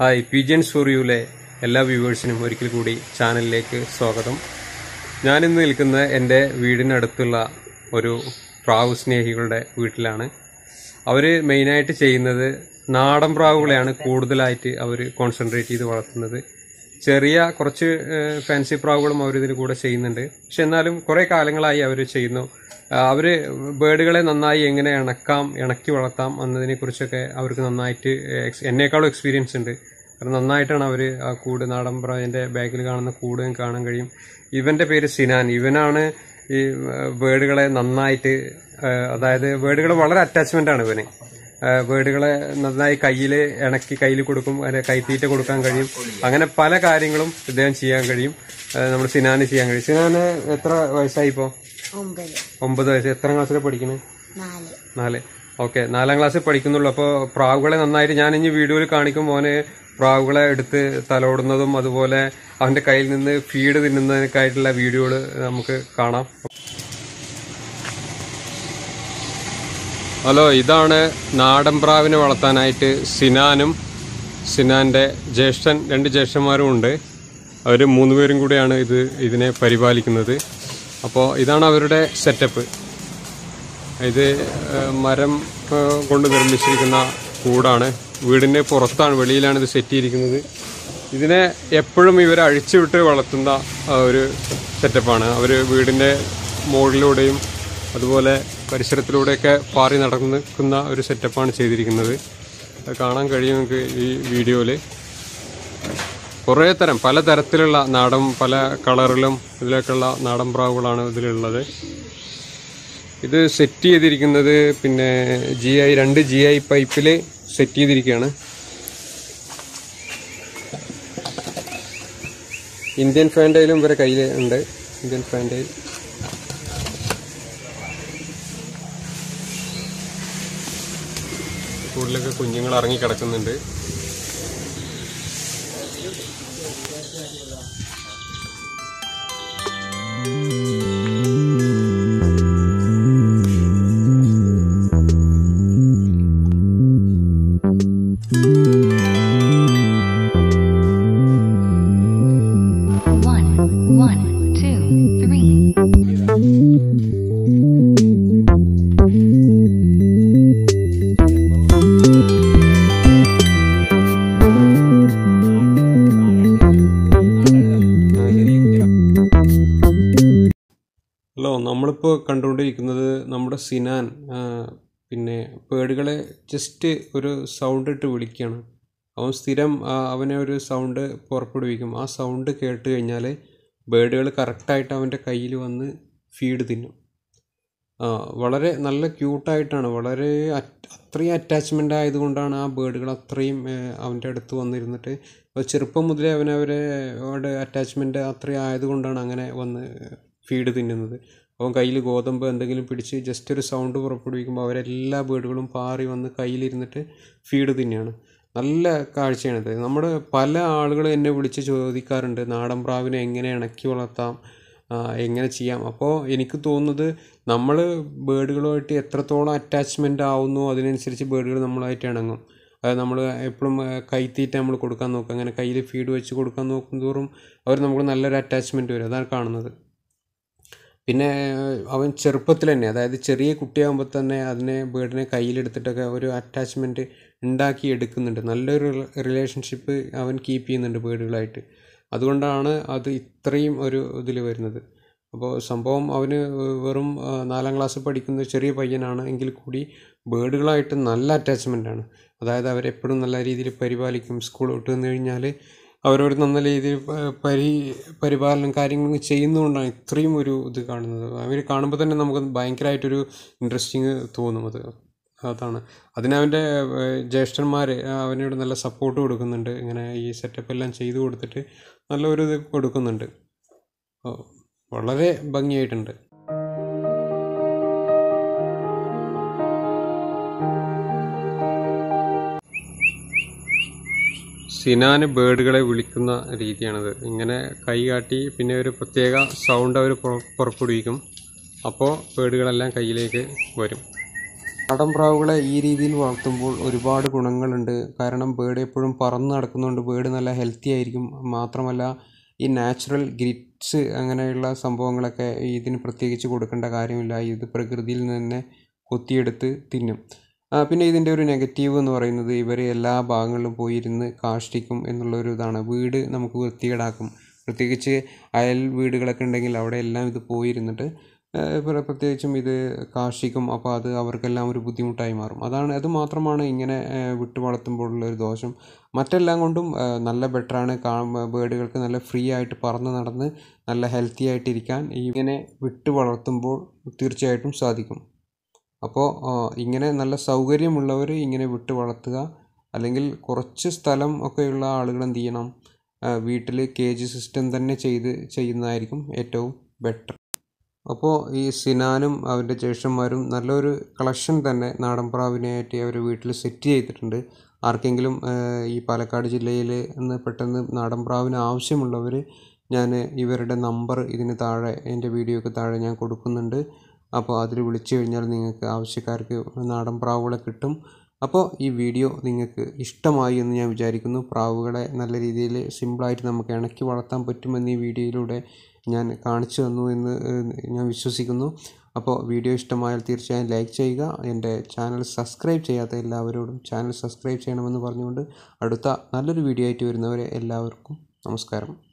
Hi pigeons four യുലെ എല്ലാ വ്യൂവേഴ്സിനും ഒരിക്കൽ കൂടി ചാനലിലേക്ക് സ്വാഗതം. ഞാനിന്ന് നിൽക്കുന്ന എന്റെ വീടിനടുത്തുള്ള ഒരു പ്രാവ് സ്നേഹികളുടെ വീട്ടിലാണ്. അവർ മെയിനായിട്ട് ചെയ്യുന്നത് നാടൻ പ്രാവുകളെയാണ് കൂടുതലായിട്ട് അവർ കോൺസെൻട്രേറ്റ് ചെയ്ത് വളർത്തുന്നത്. ചെറിയ കുറച്ച് ഫാൻസി പ്രാവുകളും അവർ ഇതിന് കൂടെ ചെയ്യുന്നുണ്ട്. പക്ഷെ എന്നാലും കുറേ കാലങ്ങളായി അവർ ചെയ്യുന്നു. അവർ ബേഡുകളെ നന്നായി എങ്ങനെ ഇണക്കാം ഇണക്കി വളർത്താം എന്നതിനെ കുറിച്ചൊക്കെ അവർക്ക് നന്നായിട്ട് എന്നേക്കാളും എക്സ്പീരിയൻസ് ഉണ്ട്. കാരണം നന്നായിട്ടാണ് അവർ ആ കൂട് നാടൻ പ്രാവിന്റെ ബാക്കിൽ കാണുന്ന കൂട് കാണാൻ കഴിയും. ഇവന്റെ പേര് സിനാൻ. ഇവനാണ് ഈ ബേഡുകളെ നന്നായിട്ട് അതായത് ബേഡുകൾ വളരെ അറ്റാച്ച്മെന്റ് ആണ് ഇവന്. ബേഡുകളെ നന്നായി കയ്യിൽ ഇണക്കി കയ്യിൽ കൊടുക്കും അതിന് കൈത്തീറ്റ കൊടുക്കാൻ കഴിയും. അങ്ങനെ പല കാര്യങ്ങളും ഇദ്ദേഹം ചെയ്യാൻ കഴിയും. നമ്മൾ സിനാന് ചെയ്യാൻ കഴിയും. സിനാന് എത്ര വയസ്സായി ഇപ്പോ? ഒമ്പത്. വയസ്സ്. എത്ര ക്ലാസ്സിൽ പഠിക്കുന്നത് നാല്. ഓക്കെ നാലാം ക്ലാസ്സിൽ പഠിക്കുന്നുള്ളൂ. അപ്പോൾ പ്രാവുകളെ നന്നായിട്ട് ഞാൻ ഇനി വീഡിയോയിൽ കാണിക്കും. മോനെ പ്രാവുകളെ എടുത്ത് തലോടുന്നതും അതുപോലെ അവന്റെ കയ്യിൽ നിന്ന് ഫീഡ് തിന്നുന്നതിനൊക്കെയായിട്ടുള്ള വീഡിയോകൾ നമുക്ക് കാണാം. ഹലോ ഇതാണ് നാടൻ പ്രാവിനെ വളർത്താനായിട്ട് സിനാനും സിനാന്റെ ജ്യേഷ്ഠൻ രണ്ട് ജ്യേഷ്ഠന്മാരും ഉണ്ട്. അവർ മൂന്ന് പേരും കൂടിയാണ് ഇത് ഇതിനെ പരിപാലിക്കുന്നത്. അപ്പോൾ ഇതാണ് അവരുടെ സെറ്റപ്പ് ഇത് മരം കൊണ്ട് നിർമ്മിച്ചിരിക്കുന്ന കൂടാണ്. വീടിന്റെ പുറത്താണ് വെളിയിലാണ് ഇത് സെറ്റ് ചെയ്തിരിക്കുന്നത്. ഇതിനെ എപ്പോഴും ഇവർ അഴിച്ചുവിട്ട് വളർത്തുന്ന ഒരു സെറ്റപ്പാണ് അവർ വീടിന്റെ മുകളിലൂടെയും അതുപോലെ പരിസരത്തിലൂടെയൊക്കെ പാറി നടക്കുന്ന ഒരു സെറ്റപ്പാണ് ചെയ്തിരിക്കുന്നത്. അത് കാണാൻ കഴിയും നിങ്ങൾക്ക് ഈ വീഡിയോയിൽ കുറേ തരം പല തരത്തിലുള്ള നാടൻ പല കളറിലും ഇതിലൊക്കെയുള്ള നാടൻ പ്രാവുകളാണ് ഇതിലുള്ളത്. ഇത് സെറ്റ് ചെയ്തിരിക്കുന്നത് പിന്നെ ജി ഐ രണ്ട് ജി ഐ പൈപ്പിൽ സെറ്റ് ചെയ്തിരിക്കുകയാണ്. ഇന്ത്യൻ ഫാൻഡയിലും ഇവരെ കയ്യിൽ ഉണ്ട്. ഇന്ത്യൻ ഫാൻഡയിൽ കൂടുതലൊക്കെ കുഞ്ഞുങ്ങൾ ഇറങ്ങി കിടക്കുന്നുണ്ട്. One, നമ്മളിപ്പോൾ കണ്ടുകൊണ്ടിരിക്കുന്നത് നമ്മുടെ സിനാൻ പിന്നെ പേടുകളെ ജസ്റ്റ് ഒരു സൗണ്ട് ഇട്ട് വിളിക്കുകയാണ് അവൻ സ്ഥിരം അവനെ ഒരു സൗണ്ട് പുറപ്പെടുവിക്കും. ആ സൗണ്ട് കേട്ട് കഴിഞ്ഞാൽ ബേഡുകൾ കറക്റ്റായിട്ട് അവന്റെ കയ്യിൽ വന്ന് ഫീഡ് തിന്നും. വളരെ നല്ല ക്യൂട്ടായിട്ടാണ് വളരെ അത്രയും അറ്റാച്ച്മെന്റ് ആയതുകൊണ്ടാണ് ആ ബേഡുകൾ അത്രയും അവന്റെ അടുത്ത് വന്നിരുന്നിട്ട്. ചെറുപ്പം മുതലേ അവനവരെ അവരുടെ അറ്റാച്ച്മെന്റ് അത്രയും ആയതുകൊണ്ടാണ് അങ്ങനെ വന്ന് ഫീഡ് തിന്നുന്നത്. അവൻ കയ്യിൽ ഗോതമ്പ് എന്തെങ്കിലും പിടിച്ച് ജസ്റ്റ് ഒരു സൗണ്ട് പുറപ്പെടുവിക്കുമ്പോൾ അവരെല്ലാ ബേഡുകളും പാറി വന്ന് കയ്യിലിരുന്നിട്ട് ഫീഡ് തിന്നെയാണ് നല്ല കാഴ്ചയാണിത്. നമ്മുടെ പല ആളുകൾ എന്നെ വിളിച്ച് ചോദിക്കാറുണ്ട് നാടൻ പ്രാവിനെ എങ്ങനെ ഇണക്കി വളർത്താം? എങ്ങനെ ചെയ്യാം? അപ്പോൾ എനിക്ക് തോന്നുന്നത് നമ്മൾ ബേഡുകളുമായിട്ട് എത്രത്തോളം അറ്റാച്ച്മെന്റ് ആവുന്നു അതിനനുസരിച്ച് ബേഡുകൾ നമ്മളായിട്ട് ഇണങ്ങും. അത് നമ്മൾ എപ്പോഴും കൈത്തീറ്റ നമ്മൾ കൊടുക്കാൻ നോക്കുക അങ്ങനെ കയ്യിൽ ഫീഡ് വെച്ച് കൊടുക്കാൻ നോക്കും തോറും അവർ നമുക്ക് നല്ലൊരു അറ്റാച്ച്മെന്റ് വരും. അതാണ് കാണുന്നത്. പിന്നെ അവൻ ചെറുപ്പത്തിൽ തന്നെ അതായത് ചെറിയ കുട്ടിയാകുമ്പോൾ തന്നെ അതിനെ ബേർഡിനെ കയ്യിലെടുത്തിട്ടൊക്കെ ഒരു അറ്റാച്ച്മെന്റ് ഉണ്ടാക്കി എടുക്കുന്നുണ്ട്. നല്ലൊരു റിലേഷൻഷിപ്പ് അവൻ കീപ്പ് ചെയ്യുന്നുണ്ട് ബേർഡുകളായിട്ട് അതുകൊണ്ടാണ് അത് ഇത്രയും ഒരു ഇതിൽ വരുന്നത്. അപ്പോൾ സംഭവം അവന് വെറും നാലാം ക്ലാസ് പഠിക്കുന്ന ചെറിയ പയ്യനാണ് എങ്കിൽ കൂടി ബേർഡുകളായിട്ട് നല്ല അറ്റാച്ച്മെന്റ് ആണ്. അതായത് അവരെപ്പോഴും നല്ല രീതിയിൽ പരിപാലിക്കും. സ്കൂൾ വിട്ട് വന്നു കഴിഞ്ഞാൽ അവരോട് നല്ല രീതിയിൽ പരി പരിപാലനം കാര്യങ്ങൾ ചെയ്യുന്നതുകൊണ്ടാണ് ഇത്രയും ഒരു ഇത് കാണുന്നത്. അവർ കാണുമ്പോൾ തന്നെ നമുക്ക് ഭയങ്കരമായിട്ടൊരു ഇൻട്രസ്റ്റിങ് തോന്നും അത്. അതാണ്. അതിനവന്റെ ജ്യേഷ്ഠന്മാർ അവനോട് നല്ല സപ്പോർട്ട് കൊടുക്കുന്നുണ്ട്. ഇങ്ങനെ ഈ സെറ്റപ്പ് എല്ലാം ചെയ്തു കൊടുത്തിട്ട് നല്ലൊരു ഇത് കൊടുക്കുന്നുണ്ട് വളരെ ഭംഗിയായിട്ടുണ്ട്. സിനാന് ബേഡുകളെ വിളിക്കുന്ന രീതിയാണിത്. ഇങ്ങനെ കൈ കാട്ടി പിന്നെ ഒരു പ്രത്യേക സൗണ്ട് അവർ പുറപ്പെടുവിക്കും. അപ്പോൾ ബേഡുകളെല്ലാം കയ്യിലേക്ക് വരും. നാടൻ പ്രാവുകളെ ഈ രീതിയിൽ വളർത്തുമ്പോൾ ഒരുപാട് ഗുണങ്ങളുണ്ട്. കാരണം ബേഡ് എപ്പോഴും പറന്ന് നടക്കുന്നതുകൊണ്ട് ബേഡ് നല്ല ഹെൽത്തി ആയിരിക്കും. മാത്രമല്ല ഈ നാച്ചുറൽ ഗ്രിറ്റ്സ് അങ്ങനെയുള്ള സംഭവങ്ങളൊക്കെ ഇതിന് പ്രത്യേകിച്ച് കൊടുക്കേണ്ട കാര്യമില്ല. ഇത് പ്രകൃതിയിൽ നിന്ന് തന്നെ കൊത്തിയെടുത്ത് തിന്നും. പിന്നെ ഇതിന്റെ ഒരു നെഗറ്റീവ് എന്ന് പറയുന്നത് ഇവർ എല്ലാ ഭാഗങ്ങളിലും പോയിരുന്ന് കാഷ്ടിക്കും എന്നുള്ളൊരു ഇതാണ്. വീട് നമുക്ക് വൃത്തികേടാക്കും. പ്രത്യേകിച്ച് അയൽ വീടുകളൊക്കെ ഉണ്ടെങ്കിൽ അവിടെ എല്ലാം ഇത് പോയിരുന്നിട്ട് പ്രത്യേകിച്ചും ഇത് കാർഷികം അപ്പോൾ അത് അവർക്കെല്ലാം ഒരു ബുദ്ധിമുട്ടായി മാറും. അതാണ് അത് മാത്രമാണ് ഇങ്ങനെ വിട്ടു വളർത്തുമ്പോഴുള്ള ഒരു ദോഷം. മറ്റെല്ലാം കൊണ്ടും നല്ല ബെറ്ററാണ് കാ ബേഡുകൾക്ക് നല്ല ഫ്രീ ആയിട്ട് പറന്ന് നടന്ന് നല്ല ഹെൽത്തി ആയിട്ടിരിക്കാൻ ഇങ്ങനെ വിട്ടു വളർത്തുമ്പോൾ തീർച്ചയായിട്ടും സാധിക്കും. അപ്പോൾ ഇങ്ങനെ നല്ല സൗകര്യമുള്ളവർ ഇങ്ങനെ വിട്ട് വളർത്തുക. അല്ലെങ്കിൽ കുറച്ച് സ്ഥലം ഒക്കെയുള്ള ആളുകൾ എന്ത് ചെയ്യണം? വീട്ടിൽ കേജ് സിസ്റ്റം തന്നെ ചെയ്ത് ചെയ്യുന്നതായിരിക്കും ഏറ്റവും ബെറ്റർ അപ്പോൾ ഈ സിനാനും അവന്റെ ജ്യേഷ്ഠന്മാരും നല്ലൊരു കളക്ഷൻ തന്നെ നാടൻ പ്രാവിനെയായിട്ട് അവർ വീട്ടിൽ സെറ്റ് ചെയ്തിട്ടുണ്ട്. ആർക്കെങ്കിലും ഈ പാലക്കാട് ജില്ലയിൽ നിന്ന് പെട്ടെന്ന് നാടൻ പ്രാവിന് ആവശ്യമുള്ളവർ ഞാൻ ഇവരുടെ നമ്പർ ഇതിന് താഴെ എന്റെ വീഡിയോക്ക് താഴെ ഞാൻ കൊടുക്കുന്നുണ്ട്. അപ്പോൾ അതിൽ വിളിച്ചു കഴിഞ്ഞാൽ നിങ്ങൾക്ക് ആവശ്യക്കാർക്ക് നാടൻ പ്രാവുകളെ കിട്ടും. അപ്പോൾ ഈ വീഡിയോ നിങ്ങൾക്ക് ഇഷ്ടമായി എന്ന് ഞാൻ വിചാരിക്കുന്നു. പ്രാവുകളെ നല്ല രീതിയിൽ സിമ്പിളായിട്ട് നമുക്ക് ഇണക്കി വളർത്താൻ പറ്റുമെന്ന് ഈ വീഡിയോയിലൂടെ ഞാൻ കാണിച്ചു തന്നു എന്ന് ഞാൻ വിശ്വസിക്കുന്നു. അപ്പോൾ വീഡിയോ ഇഷ്ടമായാൽ തീർച്ചയായും ലൈക്ക് ചെയ്യുക. എന്റെ ചാനൽ സബ്സ്ക്രൈബ് ചെയ്യാത്ത എല്ലാവരോടും ചാനൽ സബ്സ്ക്രൈബ് ചെയ്യണമെന്ന് പറഞ്ഞുകൊണ്ട് അടുത്ത നല്ലൊരു വീഡിയോ ആയിട്ട് വരുന്നവരെ എല്ലാവർക്കും നമസ്കാരം.